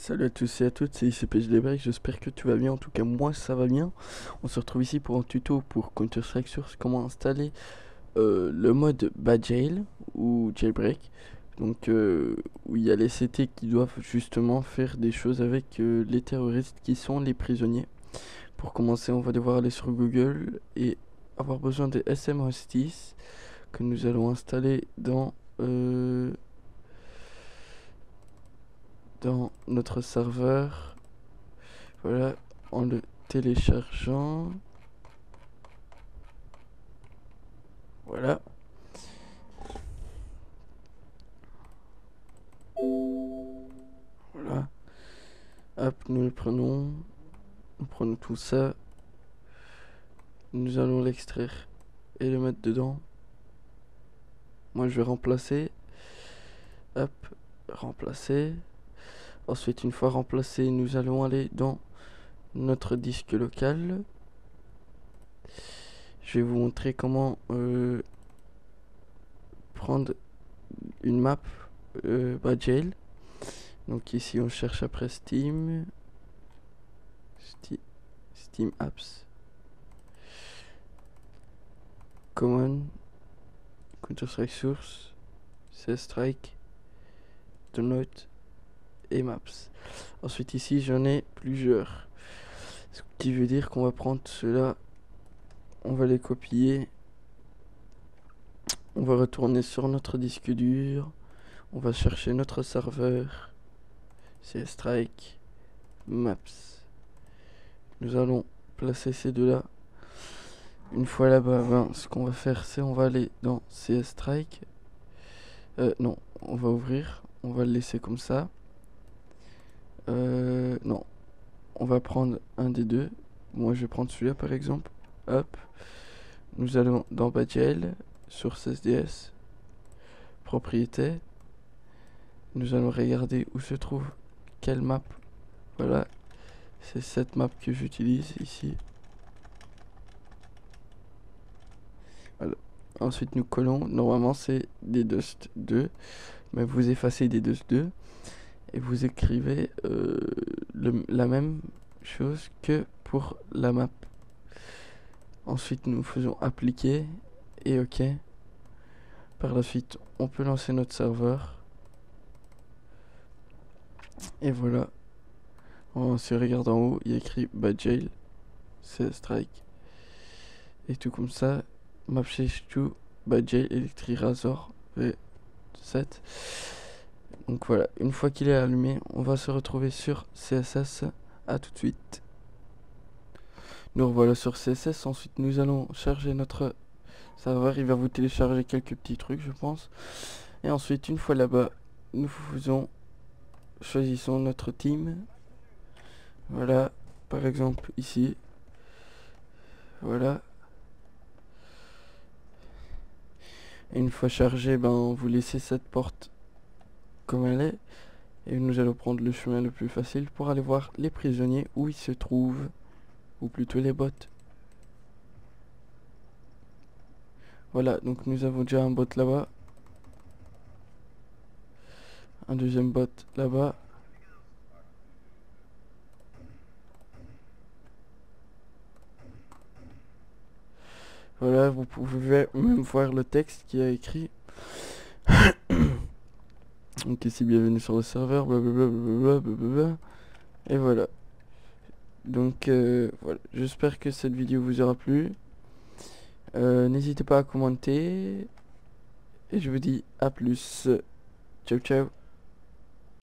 Salut à tous et à toutes, c'est Break, j'espère que tu vas bien, en tout cas moi ça va bien. On se retrouve ici pour un tuto pour Counter-Strike Source, comment installer euh, le mode bad jail ou jailbreak. Donc euh, où il y a les CT qui doivent justement faire des choses avec euh, les terroristes qui sont les prisonniers. Pour commencer on va devoir aller sur Google et avoir besoin de SM Hostis que nous allons installer dans dans notre serveur. Voilà, en le téléchargeant. Voilà. Voilà. Hop, nous le prenons. Nous prenons tout ça. Nous allons l'extraire et le mettre dedans. Moi, je vais remplacer. Hop, remplacer. Ensuite, une fois remplacé, nous allons aller dans notre disque local. Je vais vous montrer comment euh, prendre une map euh, jail. Donc ici, on cherche après Steam. Steam Apps. Common. Counter-Strike Source. CS Strike. Download et maps. Ensuite ici j'en ai plusieurs. Ce qui veut dire qu'on va prendre cela, on va les copier. On va retourner sur notre disque dur. On va chercher notre serveur. C'est Strike Maps. Nous allons placer ces deux-là. Une fois là-bas, ben, ce qu'on va faire, c'est on va aller dans CS Strike. Euh, non, on va ouvrir. On va le laisser comme ça. Euh, non. On va prendre un des deux. Moi, je vais prendre celui-là, par exemple. Hop. Nous allons dans Badgel, sur CSDS, propriété. Nous allons regarder où se trouve quelle map. Voilà. C'est cette map que j'utilise ici. Voilà. Ensuite, nous collons. Normalement, c'est des Dust 2. Mais vous effacez des Dust 2 et vous écrivez euh, la même chose que pour la map. Ensuite, nous faisons appliquer et OK. Par la suite, on peut lancer notre serveur. Et voilà. On se regarde en haut, il y écrit Badjail, c'est Strike. Et tout comme ça, Mapshish2, Badjail, Electric Razor V7. Donc voilà, une fois qu'il est allumé, on va se retrouver sur CSS. À tout de suite. Nous revoilà sur CSS. Ensuite, nous allons charger notre serveur. Il va vous télécharger quelques petits trucs, je pense. Et ensuite, une fois là-bas, nous faisons, choisissons notre team. Voilà, par exemple ici. Voilà. Et une fois chargé, ben vous laissez cette porte comme elle est. Et nous allons prendre le chemin le plus facile pour aller voir les prisonniers où ils se trouvent. Ou plutôt les bottes. Voilà, donc nous avons déjà un bot là-bas. Un deuxième bot là-bas. Voilà, vous pouvez même voir le texte qui a écrit. Donc ici bienvenue sur le serveur, blablabla, et voilà. Donc euh, voilà, j'espère que cette vidéo vous aura plu. Euh, n'hésitez pas à commenter. Et je vous dis à plus. Ciao ciao.